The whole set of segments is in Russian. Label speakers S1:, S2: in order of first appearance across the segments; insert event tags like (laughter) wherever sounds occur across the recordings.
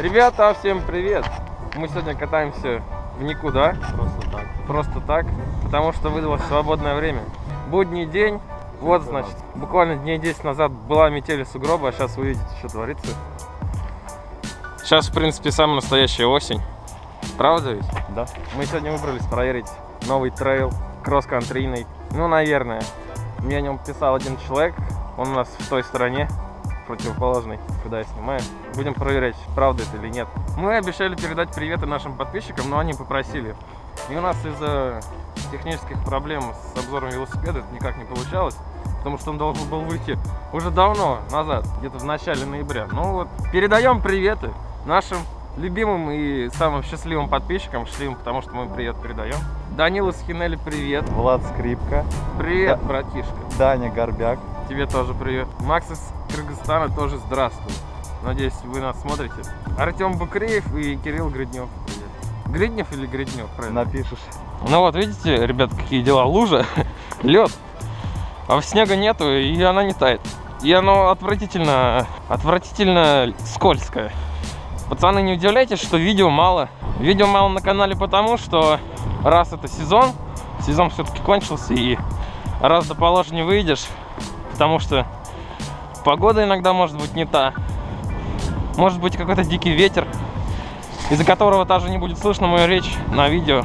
S1: Ребята, всем привет! Мы сегодня катаемся в никуда,
S2: Просто так.
S1: просто так, потому что выдалось свободное время. Будний день, вот значит, буквально дней 10 назад была метель и сугробы, а сейчас вы видите, что творится. Сейчас, в принципе, самая настоящая осень. Правда ведь?
S2: Да.
S1: Мы сегодня выбрались проверить новый трейл, кросс-контрийный. Ну, наверное. Мне о нем писал один человек, он у нас в той стороне, противоположной, куда я снимаю. Будем проверять, правда это или нет. Мы обещали передать приветы нашим подписчикам, но они попросили. И у нас из-за технических проблем с обзором велосипеда это никак не получалось, потому что он должен был выйти уже давно назад, где-то в начале ноября. Ну вот, передаем приветы нашим любимым и самым счастливым подписчикам, счастливым, потому что мы привет передаем. Данила Схинели, привет.
S2: Влад Скрипка,
S1: Привет,
S2: Да.
S1: братишка.
S2: Даня Горбяк.
S1: Тебе тоже привет. Макс из Кыргызстана тоже здравствуй. Надеюсь, вы нас смотрите. Артем Букреев и Кирилл Гриднев. Гриднев или Гриднев, правильно?
S2: Напишешь.
S1: Ну вот, видите, ребят, какие дела. Лужа, (laughs) лед, а снега нету, и она не тает. И оно отвратительно, отвратительно скользкое. Пацаны, не удивляйтесь, что видео мало. Видео мало на канале потому, что раз это сезон, сезон все-таки кончился, и раз до положа не выйдешь, потому что погода иногда может быть не та. Может быть какой-то дикий ветер, из-за которого даже не будет слышно мою речь на видео.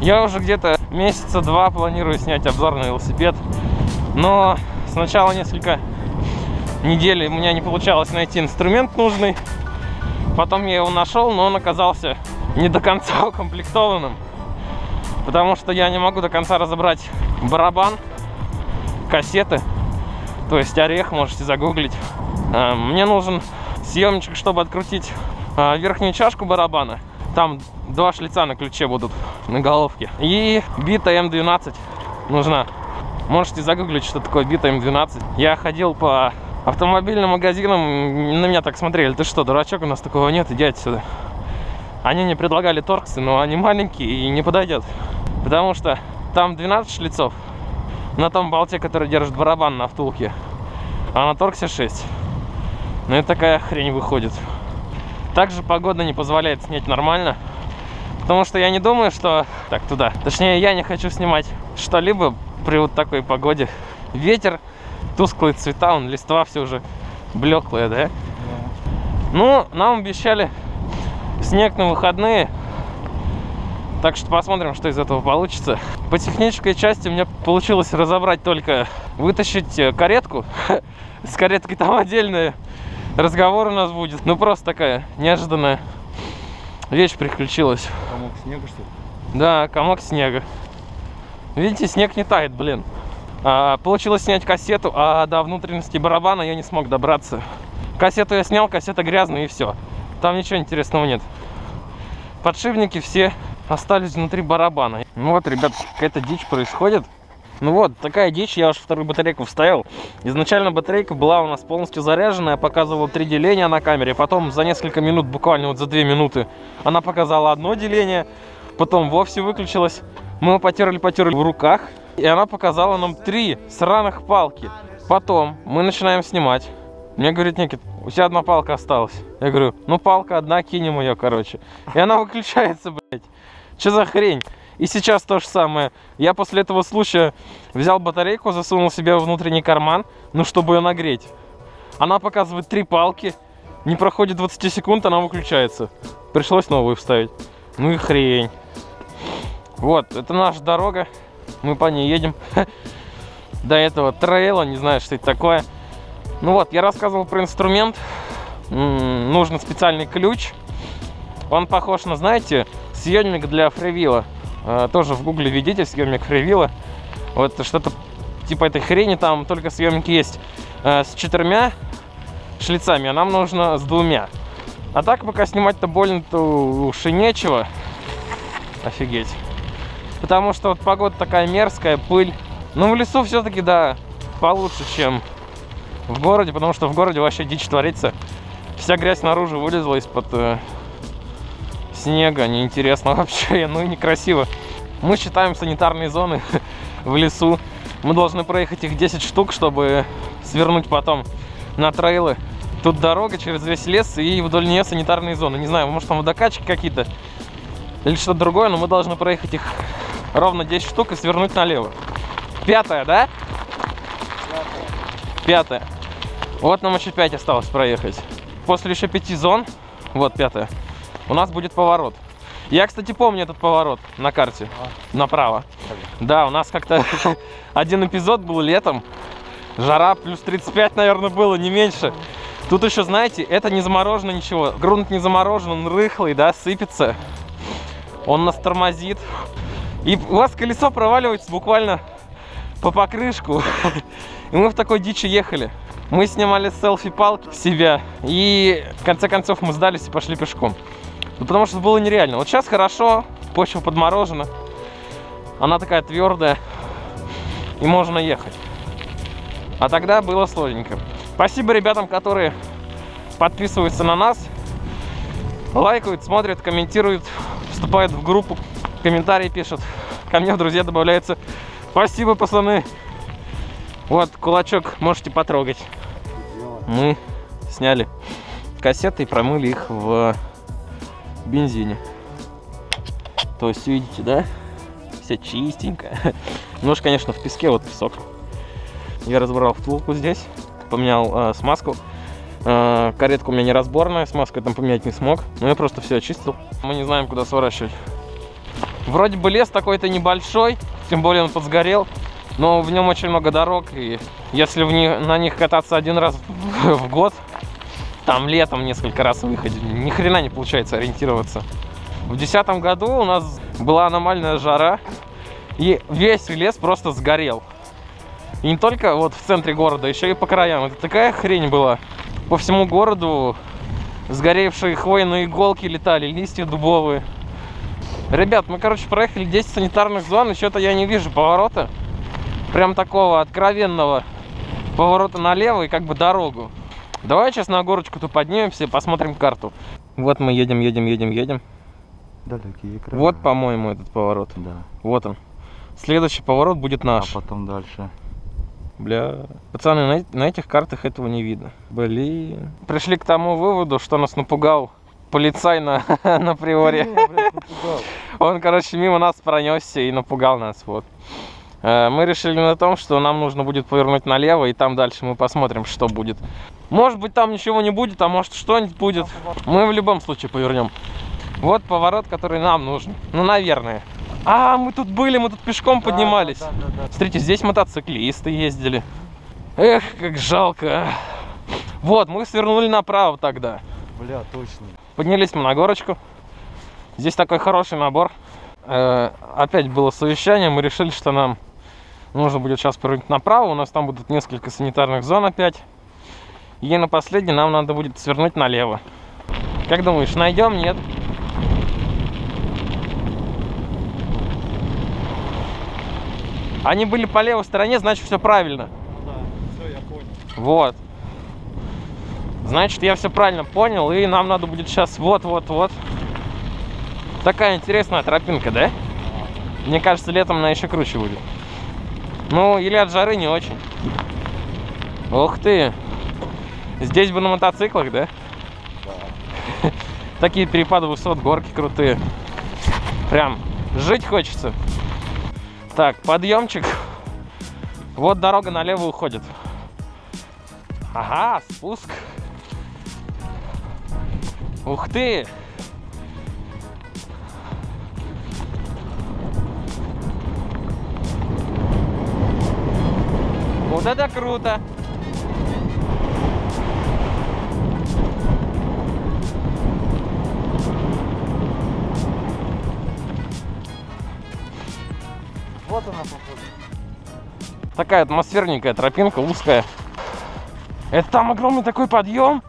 S1: Я уже где-то месяца два планирую снять обзор на велосипед, но сначала несколько недель у меня не получалось найти инструмент нужный. Потом я его нашел, но он оказался не до конца (laughs) укомплектованным, потому что я не могу до конца разобрать барабан, кассеты, то есть орех, можете загуглить. А, Мне нужен съемничек, чтобы открутить а, верхнюю чашку барабана. Там два шлица на ключе будут на головке. И бита М12 нужна. Можете загуглить, что такое бита М12. Я ходил по автомобильным магазинам, на меня так смотрели. Ты что, дурачок, у нас такого нет, иди отсюда. Они не предлагали торксы, но они маленькие и не подойдет. Потому что там 12 шлицов на том болте, который держит барабан на втулке. А на торксе 6. Ну и такая хрень выходит. Также погода не позволяет снять нормально. Потому что я не думаю, что... Так, туда. Точнее, я не хочу снимать что-либо при вот такой погоде. Ветер, тусклые цвета, он листва все уже блеклые, да? Ну, нам обещали снег на выходные. Так что посмотрим, что из этого получится. По технической части у меня получилось разобрать только вытащить э, каретку. (laughs) С кареткой там отдельный разговор у нас будет. Ну, просто такая неожиданная вещь приключилась.
S2: Комок снега, что ли?
S1: Да, комок снега. Видите, снег не тает, блин. А, получилось снять кассету, а до внутренности барабана я не смог добраться. Кассету я снял, кассета грязная и все. Там ничего интересного нет. Подшипники все остались внутри барабана. Ну вот, ребят, какая-то дичь происходит. Ну вот, такая дичь, я уже вторую батарейку вставил. Изначально батарейка была у нас полностью заряженная, показывала три деления на камере. Потом за несколько минут, буквально вот за две минуты, она показала одно деление. Потом вовсе выключилась. Мы потерли, потерли в руках. И она показала нам три сраных палки. Потом мы начинаем снимать. Мне говорит Никит, у тебя одна палка осталась. Я говорю, ну палка одна, кинем ее, короче. И она (laughs) выключается, блядь. Что за хрень? И сейчас то же самое. Я после этого случая взял батарейку, засунул себе в внутренний карман, ну, чтобы ее нагреть. Она показывает три палки. Не проходит 20 секунд, она выключается. Пришлось новую вставить. Ну и хрень. Вот, это наша дорога. Мы по ней едем. (laughs) До этого трейла, не знаю, что это такое. Ну вот, я рассказывал про инструмент. Нужен специальный ключ. Он похож на, знаете, съемник для фривила. Э, Тоже в гугле видите съемник фривила. Вот что-то типа этой хрени там, только съемники есть э, с шлицами, а нам нужно с двумя. А так пока снимать-то больно-то уж и нечего. Офигеть. Потому что вот погода такая мерзкая, пыль. Ну, в лесу все-таки, да, получше, чем в городе, потому что в городе вообще дичь творится. Вся грязь наружу вылезла из-под э, снега. Неинтересно (laughs) вообще, ну и некрасиво. Мы считаем санитарные зоны (laughs) в лесу. Мы должны проехать их 10 штук, чтобы свернуть потом на трейлы Тут дорога через весь лес и вдоль нее санитарные зоны. Не знаю, может там водокачки какие-то или что-то другое, но мы должны проехать их ровно 10 штук и свернуть налево. Пятая, да? Пятая. Вот нам еще 5 осталось проехать. После еще пяти зон, вот пятая, у нас будет поворот. Я, кстати, помню этот поворот на карте. Направо. Да, у нас как-то (laughs) один эпизод был летом. Жара плюс 35, наверное, было, не меньше. Тут еще, знаете, это не заморожено ничего. Грунт не заморожен, он рыхлый, да, сыпется. Он нас тормозит. И у вас колесо проваливается буквально по покрышку. (laughs) И мы в такой дичи ехали. Мы снимали селфи-палки себя. И в конце концов мы сдались и пошли пешком. Ну, потому что было нереально. Вот сейчас хорошо, почва подморожена. Она такая твердая. И можно ехать. А тогда было сложненько. Спасибо ребятам, которые подписываются на нас, лайкают, смотрят, комментируют, вступают в группу, комментарии пишут. Ко мне в друзья добавляются. Спасибо, пацаны. Вот, кулачок можете потрогать. Мы сняли кассеты и промыли их в бензине. То есть, видите, да? Все чистенько. Немножко, конечно, в песке, вот песок. Я разобрал втулку здесь, поменял э, смазку. Э, каретка у меня неразборная, смазку я там поменять не смог. Но я просто все очистил. Мы не знаем, куда сворачивать. Вроде бы лес такой-то небольшой, тем более он подсгорел. Но в нем очень много дорог, и если в них, на них кататься один раз в, год, там летом несколько раз выходить, ни хрена не получается ориентироваться. В 2010 году у нас была аномальная жара, и весь лес просто сгорел. И не только вот в центре города, еще и по краям. Это такая хрень была. По всему городу сгоревшие хвойные иголки летали, листья дубовые. Ребят, мы, короче, проехали 10 санитарных зон, и что-то я не вижу поворота. Прям такого откровенного поворота налево и как бы дорогу. Давай сейчас на горочку-то поднимемся и посмотрим карту. Вот мы едем, едем, едем, едем.
S2: Далекие края.
S1: Вот, по-моему, этот поворот.
S2: Да.
S1: Вот он. Следующий поворот будет наш.
S2: А потом дальше.
S1: Бля. Пацаны, на, на этих картах этого не видно. Блин. Пришли к тому выводу, что нас напугал полицай на, (laughs) на приоре. Он, короче, мимо нас пронесся и напугал нас. Вот. Э, Мы решили на том, что нам нужно будет повернуть налево, и там дальше мы посмотрим, что будет. Может быть, там ничего не будет, а может, что-нибудь будет. Мы в любом случае повернем. Вот поворот, который нам нужен. Ну, наверное. А, мы тут были, мы тут пешком поднимались.
S2: Да, да, да.
S1: Смотрите, здесь мотоциклисты ездили. Эх, как жалко. Вот, мы свернули направо тогда.
S2: Бля, точно.
S1: Поднялись мы на горочку. Здесь такой хороший набор. Э, опять было совещание, мы решили, что нам нужно будет сейчас повернуть направо. У нас там будут несколько санитарных зон опять. И на последней нам надо будет свернуть налево. Как думаешь, найдем? Нет? Они были по левой стороне, значит все правильно.
S2: Да, все, я понял.
S1: Вот. Значит, я все правильно понял, и нам надо будет сейчас вот-вот-вот. Такая интересная тропинка, да? Мне кажется, летом она еще круче будет. Ну, или от жары не очень. Ух ты! Здесь бы на мотоциклах, да?
S2: Да.
S1: Такие перепады высот, горки крутые. Прям жить хочется. Так, подъемчик. Вот дорога налево уходит. Ага, спуск. Ух ты! Вот это круто!
S2: Вот она, походу.
S1: Такая атмосферненькая тропинка, узкая. Это там огромный такой подъем?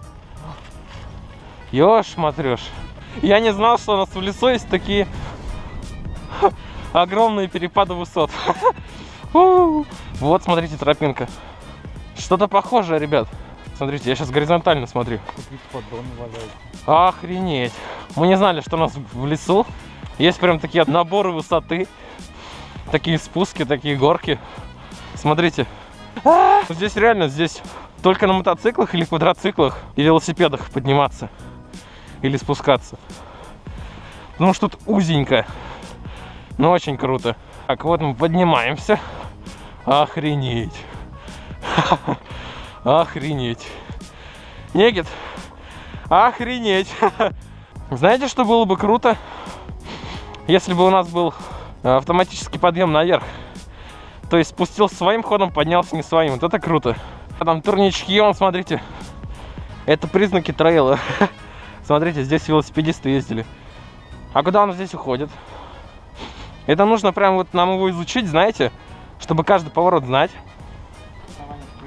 S1: Ёж, смотришь. Я не знал, что у нас в лесу есть такие (laughs) огромные перепады высот. (laughs) Вот, смотрите, тропинка. Что-то похожее, ребят. Смотрите, я сейчас горизонтально смотрю. Охренеть. Мы не знали, что у нас в лесу есть прям такие наборы высоты. Такие спуски, такие горки. Смотрите. Здесь реально, здесь только на мотоциклах или квадроциклах и велосипедах подниматься или спускаться. Потому что тут узенько, но очень круто. Так, вот мы поднимаемся. Охренеть. (laughs) Охренеть. Негит. Охренеть. (laughs) Знаете, что было бы круто, если бы у нас был автоматический подъем наверх? То есть спустился своим ходом, поднялся не своим. Вот это круто. Там турнички, вон, смотрите. Это признаки трейла. (laughs) Смотрите, здесь велосипедисты ездили. А куда он здесь уходит? Это нужно прям вот нам его изучить, знаете, чтобы каждый поворот знать.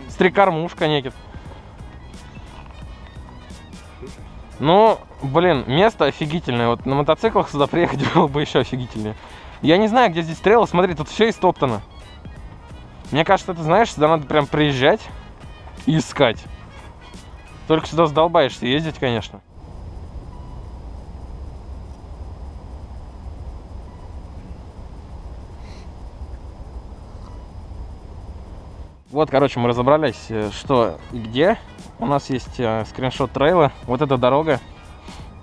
S1: Стрекормушка некит. Ну, блин, место офигительное. Вот на мотоциклах сюда приехать (laughs) было бы еще офигительнее. Я не знаю, где здесь трейл. Смотри, тут все истоптано. Мне кажется, это, знаешь, сюда надо прям приезжать и искать. Только сюда задолбаешься ездить, конечно. Вот, короче, мы разобрались, э, что и где. У нас есть э, скриншот трейла. Вот эта дорога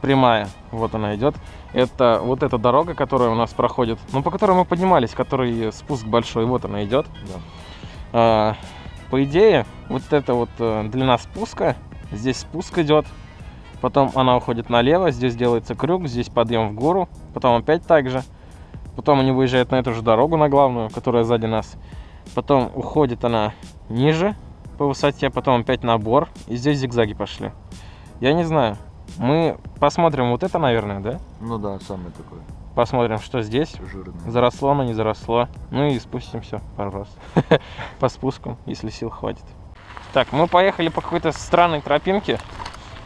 S1: прямая, вот она идет. Это вот эта дорога, которая у нас проходит, ну, по которой мы поднимались, который спуск большой, вот она идет.
S2: Да.
S1: А, по идее, вот это вот э, длина спуска, здесь спуск идет, потом она уходит налево, здесь делается крюк, здесь подъем в гору, потом опять так же, потом они выезжают на эту же дорогу, на главную, которая сзади нас, потом уходит она ниже по высоте, потом опять набор, и здесь зигзаги пошли. Я не знаю, мы посмотрим вот это, наверное, да?
S2: Ну да, самый такой
S1: Посмотрим, что здесь.
S2: жирный.
S1: Заросло оно, не заросло. Ну и спустимся пару раз. (laughs) По спуску, если сил хватит. Так, мы поехали по какой-то странной тропинке.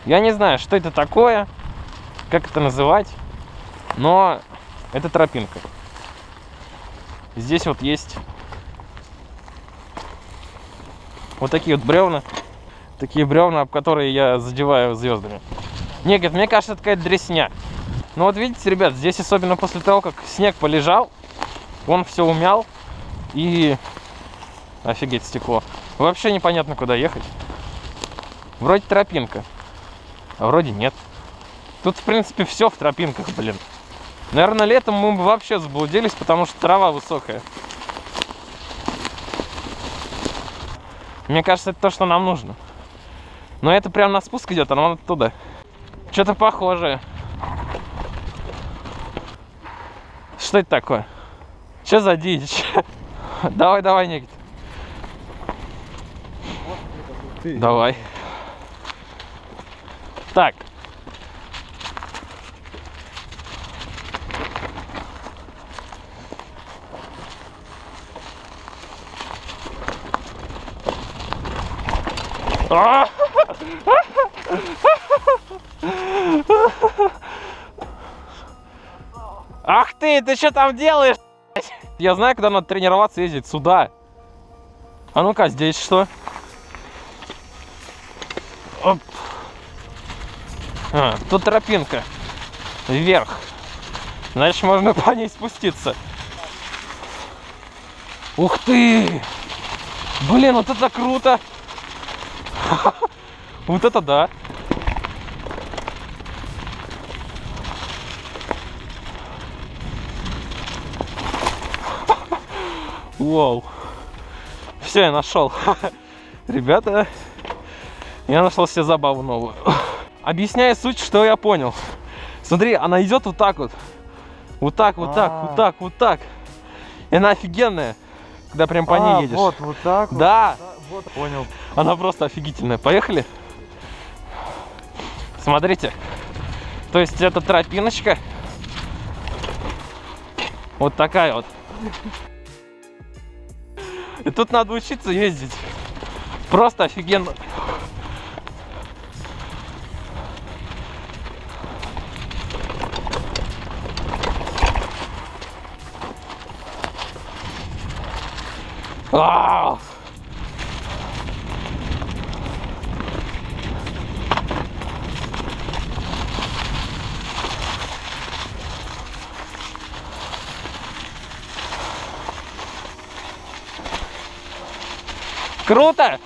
S1: Я не знаю, что это такое, как это называть, но это тропинка. Здесь вот есть вот такие вот бревна. Такие бревна, об которые я задеваю звездами. Нет, мне кажется, это какая-то дресня. Ну вот видите, ребят, здесь особенно после того, как снег полежал, он все умял и офигеть стекло. Вообще непонятно, куда ехать. Вроде тропинка, а вроде нет. Тут, в принципе, все в тропинках, блин. Наверное, летом мы бы вообще заблудились, потому что трава высокая. Мне кажется, это то, что нам нужно. Но это прям на спуск идет, а нам надо туда. Что-то похожее. Что это такое? Что за дичь? (laughs) Давай, давай, Никит. Давай. Так. Ах ты, ты что там делаешь? Я знаю, куда надо тренироваться ездить. Сюда. А ну-ка, здесь что? Оп. А, тут тропинка. Вверх. Значит, можно по ней спуститься. Ух ты! Блин, вот это круто! Вот это да! Вау! Все, я нашел. Ребята, я нашел себе забаву новую. Объясняю суть, что я понял. Смотри, она идет вот так вот. Вот так, вот так, вот
S2: А.
S1: так, вот так. И она офигенная, когда прям по
S2: А,
S1: ней едешь.
S2: Вот, вот так вот.
S1: Да.
S2: Вот, понял.
S1: Она просто офигительная. Поехали? Смотрите. То есть это тропиночка. Вот такая вот. И тут надо учиться ездить. Просто офигенно. А! Круто!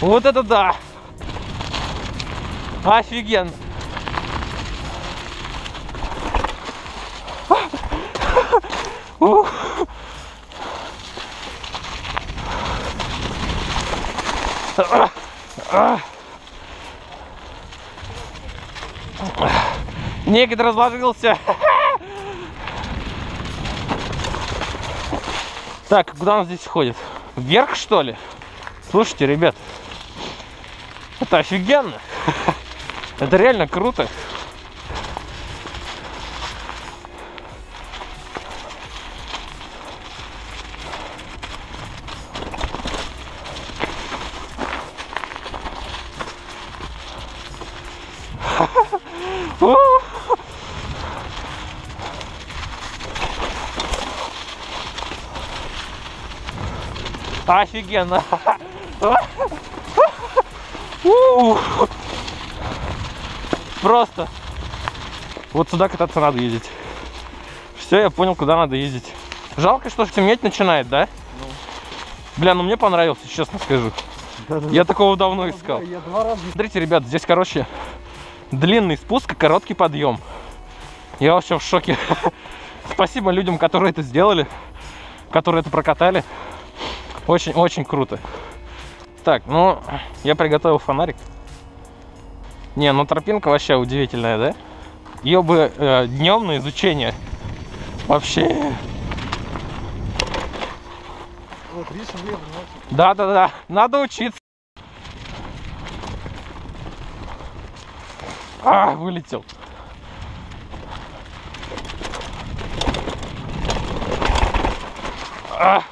S1: Вот это да! Офиген! Некогда разложился. Так, куда он здесь ходит? Вверх, что ли? Слушайте, ребят, это офигенно. (laughs) Это реально круто. Офигенно. Просто. Вот сюда кататься надо ездить. Все, я понял, куда надо ездить. Жалко, что темнеть начинает, да? Бля, ну мне понравился, честно скажу. Я такого давно искал.
S2: Я два раза
S1: Смотрите, ребят, здесь, короче, длинный спуск и короткий подъем. Я вообще в шоке. (laughs) Спасибо людям, которые это сделали, которые это прокатали. Очень-очень круто. Так, ну, я приготовил фонарик. Не, ну тропинка вообще удивительная, да? Ее бы э, днем на изучение. Вообще.
S2: Вот, видишь, влево, ночью.
S1: Да-да-да, надо учиться. А, вылетел. А.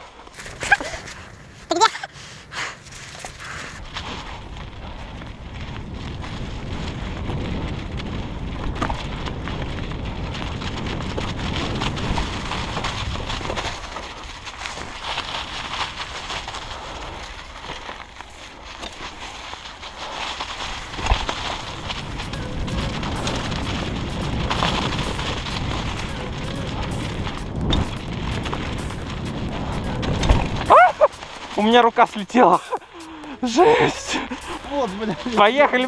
S1: меня рука слетела. Жесть.
S2: Вот, блядь.
S1: Поехали,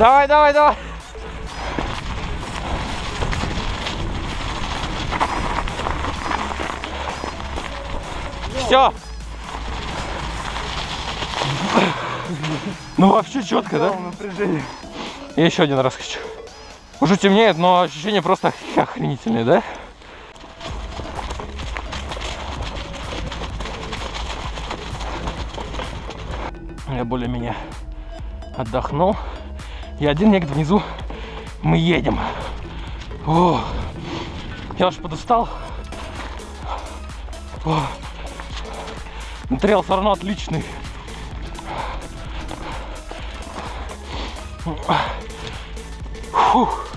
S1: Давай, давай, давай. Все. Ну вообще четко, да?
S2: напряжение.
S1: Я еще один раз хочу. Уже темнеет, но ощущения просто охренительные, да? Я более-менее отдохнул. И один негр внизу. Мы едем. О, я уж подустал. О, материал все равно отличный. Фух.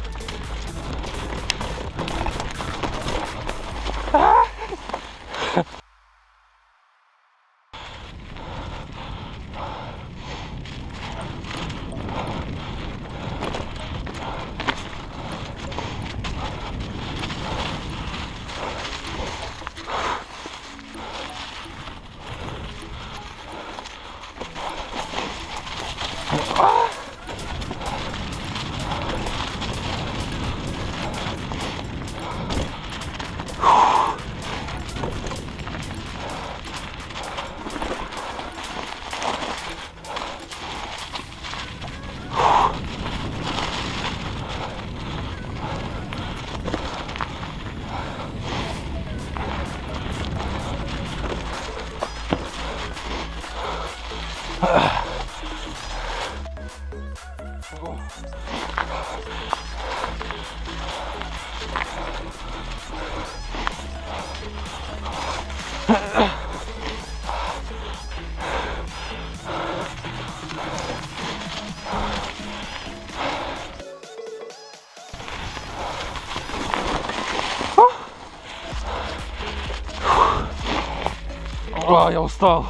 S1: Я устал.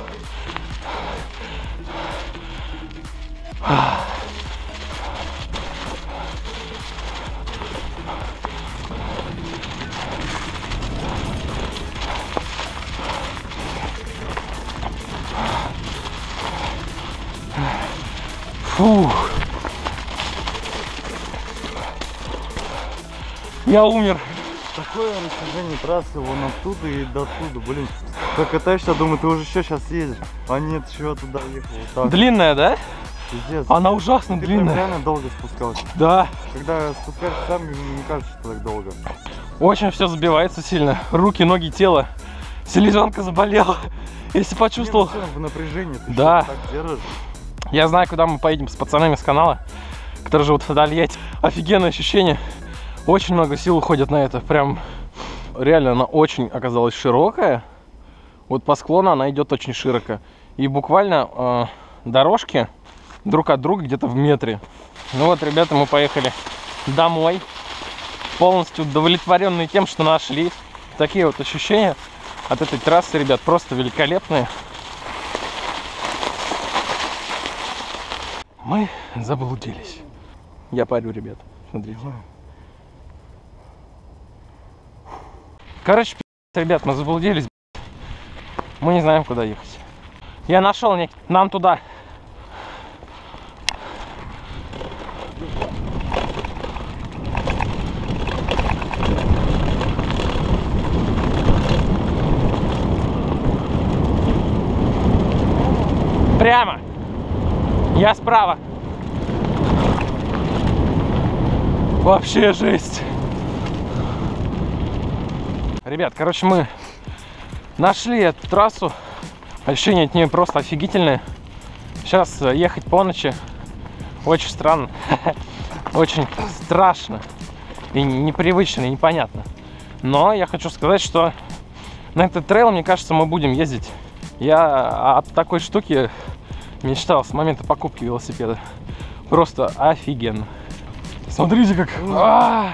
S1: Фух. Я умер.
S2: Такое растяжение трассы вон оттуда и до оттуда, блин. Как катаешься, думаю, ты уже что сейчас едешь? А нет, еще туда ехал. Вот так.
S1: Длинная, да?
S2: Пиздец.
S1: Она ужасно
S2: Ты
S1: длинная.
S2: реально долго спускался.
S1: Да.
S2: Когда спускаешься сам, не кажется, что так долго.
S1: Очень все забивается сильно. Руки, ноги, тело. Селезенка заболела. Если почувствовал.
S2: Не, ну, в напряжении ты
S1: Да.
S2: так держишь.
S1: Я знаю, куда мы поедем с пацанами с канала, которые живут в Тольятти. Офигенное ощущение. Очень много сил уходит на это. Прям реально она очень оказалась широкая. Вот по склону она идет очень широко. И буквально э, дорожки друг от друга где-то в метре. Ну вот, ребята, мы поехали домой. Полностью удовлетворенные тем, что нашли. Такие вот ощущения от этой трассы, ребят, просто великолепные. Мы заблудились. Я парю, ребят. Смотрите. Короче, ребят, мы заблудились. Мы не знаем, куда ехать. Я нашел некий. Нам туда. Прямо. Я справа. Вообще жесть. Ребят, короче, мы нашли эту трассу. Ощущения от нее просто офигительные. Сейчас э, ехать по ночи очень странно. (laughs) Очень страшно. И непривычно, и непонятно. Но я хочу сказать, что на этот трейл, мне кажется, мы будем ездить. Я от такой штуки мечтал с момента покупки велосипеда. Просто офигенно. Смотрите, как... А!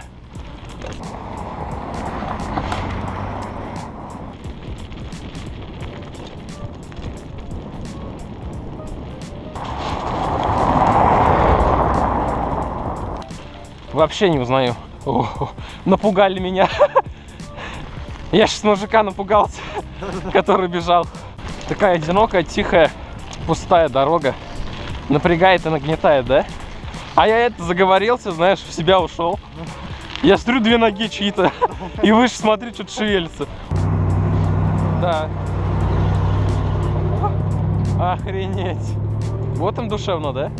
S1: Вообще не узнаю. О, напугали меня. (laughs) Я сейчас мужика напугался, (laughs) который бежал. Такая одинокая, тихая, пустая дорога. Напрягает и нагнетает, да? А я это заговорился, знаешь, в себя ушел. Я смотрю, две ноги чьи-то. (laughs) И выше смотри, что-то шевелится. Да. Охренеть. Вот им душевно, да?